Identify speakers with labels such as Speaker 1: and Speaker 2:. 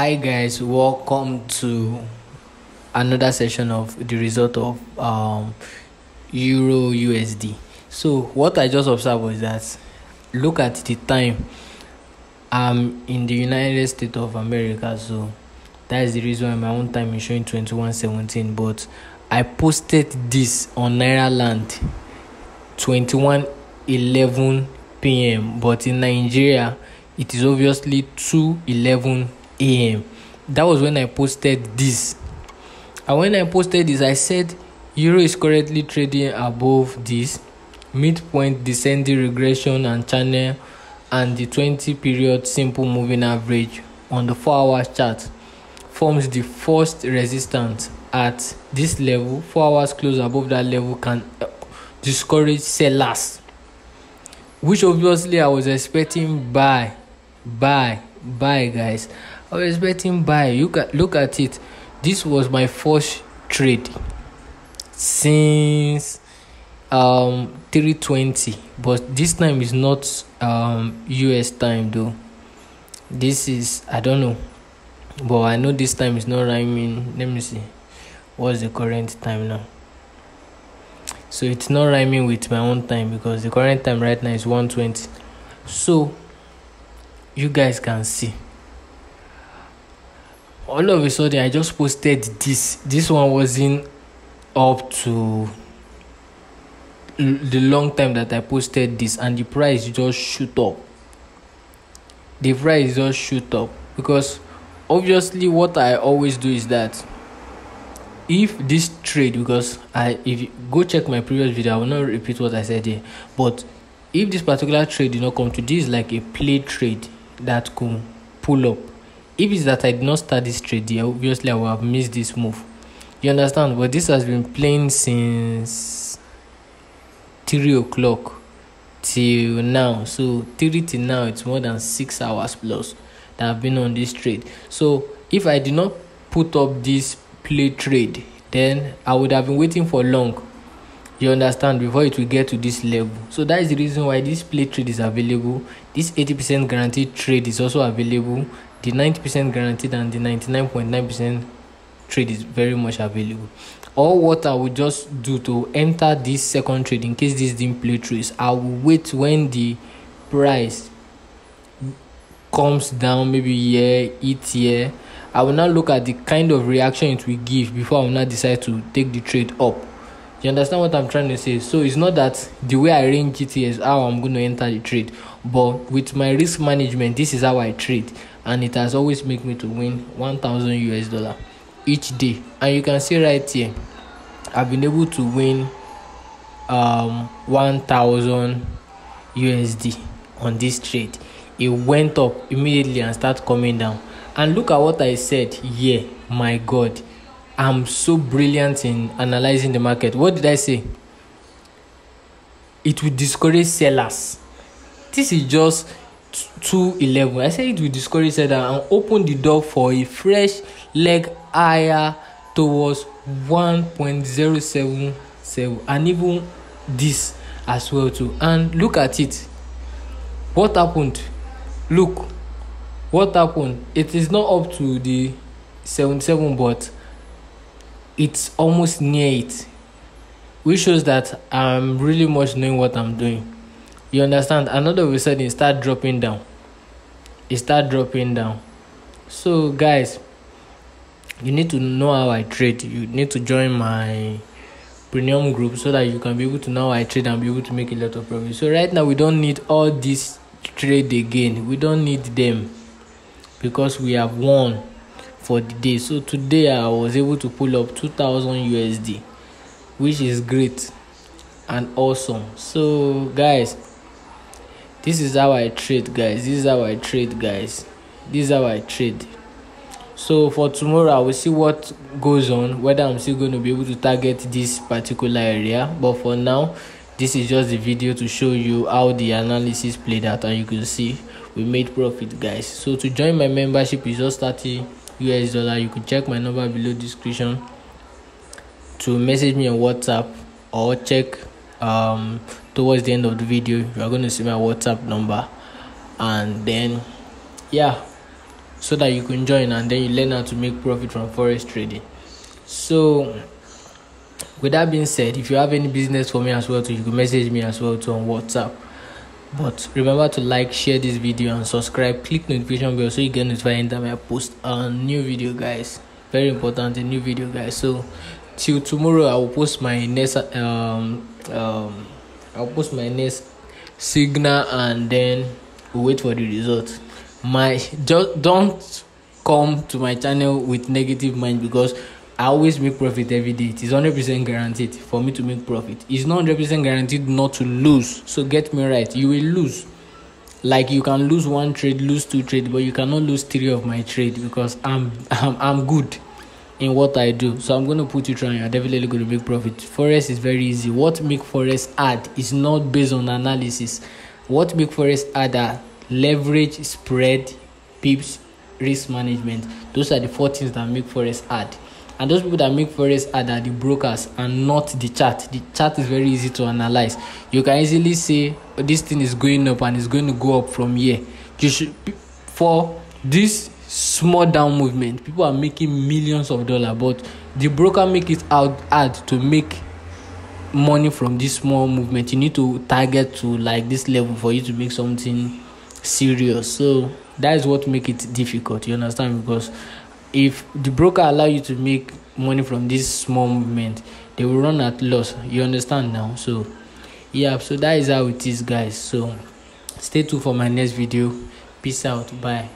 Speaker 1: Hi guys, welcome to another session of the result of um, Euro USD. So what I just observed was that look at the time. I'm in the United States of America, so that is the reason why my own time is showing 2117. But I posted this on Naira Land 2111 p.m. But in Nigeria, it is obviously 211 a.m. That was when I posted this. And when I posted this, I said Euro is currently trading above this midpoint descending regression and channel and the 20 period simple moving average on the 4 hour chart forms the first resistance at this level 4 hours close above that level can uh, discourage sellers which obviously i was expecting buy buy buy guys i was expecting buy. Look at look at it. This was my first trade since um 320 but this time is not um us time though. This is i don't know. But i know this time is not rhyming. Let me see. What's the current time now? So it's not rhyming with my own time because the current time right now is 120 so you guys can see all of a sudden i just posted this this one wasn't up to the long time that I posted this and the price just shoot up. The price just shoot up because obviously what I always do is that if this trade because I if you go check my previous video I will not repeat what I said here but if this particular trade did not come to this is like a play trade that could pull up if it's that I did not start this trade here obviously I would have missed this move. You understand? But this has been playing since three o'clock till now. So three till now it's more than six hours plus that i've been on this trade. So if i did not put up this play trade then i would have been waiting for long. You understand? Before it will get to this level. So that is the reason why this play trade is available. This 80 percent guaranteed trade is also available the 90 percent guaranteed and the 99.9 percent trade is very much available. All what i will just do to enter this second trade in case this didn't play through is i will wait when the price comes down maybe here it here. I will now look at the kind of reaction it will give before i will now decide to take the trade up. You understand what i'm trying to say? So it's not that the way i arrange it is how i'm going to enter the trade but with my risk management this is how i trade and it has always made me to win 1000 us dollar each day. And you can see right here i've been able to win um 1000 usd on this trade. It went up immediately and start coming down. And look at what i said here my god. I'm so brilliant in analyzing the market. What did i say? It will discourage sellers. This is just 211 i said it will discourage sellers and open the door for a fresh leg higher towards 1.077 and even this as well too. And look at it. What happened? Look what happened? It is not up to the 77 but it's almost near it which shows that i'm really much knowing what i'm doing you understand another of a sudden it start dropping down it start dropping down so guys you need to know how I trade. You need to join my premium group so that you can be able to know how I trade and be able to make a lot of profit. So right now we don't need all this trade again. We don't need them because we have won for the day. So today I was able to pull up 2000 USD, which is great and awesome. So guys, this is how I trade, guys. This is how I trade, guys. This is how I trade so for tomorrow i will see what goes on whether i'm still going to be able to target this particular area but for now this is just the video to show you how the analysis played out and you can see we made profit guys so to join my membership is just 30 us dollar you can check my number below description to message me on whatsapp or check um towards the end of the video you are going to see my whatsapp number. And then yeah so that you can join and then you learn how to make profit from forex trading. So with that being said if you have any business for me as well too you can message me as well too on whatsapp. But remember to like share this video and subscribe. Click notification bell so you get notified anytime i post a new video guys. Very important a new video guys. So till tomorrow i will post my next um um i'll post my next signal and then we'll wait for the result my just don't come to my channel with negative mind because I always make profit every day. It is 100% guaranteed for me to make profit. It's not 100% guaranteed not to lose. So get me right. You will lose. Like you can lose one trade, lose two trade, but you cannot lose three of my trade because I'm I'm, I'm good in what I do. So I'm gonna put you trying. You're definitely gonna make profit. Forex is very easy. What make forex hard is not based on analysis. What make forex hard are leverage, spread, pips, risk management. Those are the four things that make forex hard and those people that make forex hard are the brokers and not the chart the chart is very easy to analyze you can easily say oh, this thing is going up and it's going to go up from here you should for this small down movement. People are making millions of dollars but the broker make it out hard to make money from this small movement. You need to target to like this level for you to make something serious. So that is what make it difficult you understand? Because if the broker allow you to make money from this small movement they will run at loss. You understand now? So yeah so that is how it is guys. So stay tuned for my next video. Peace out. Bye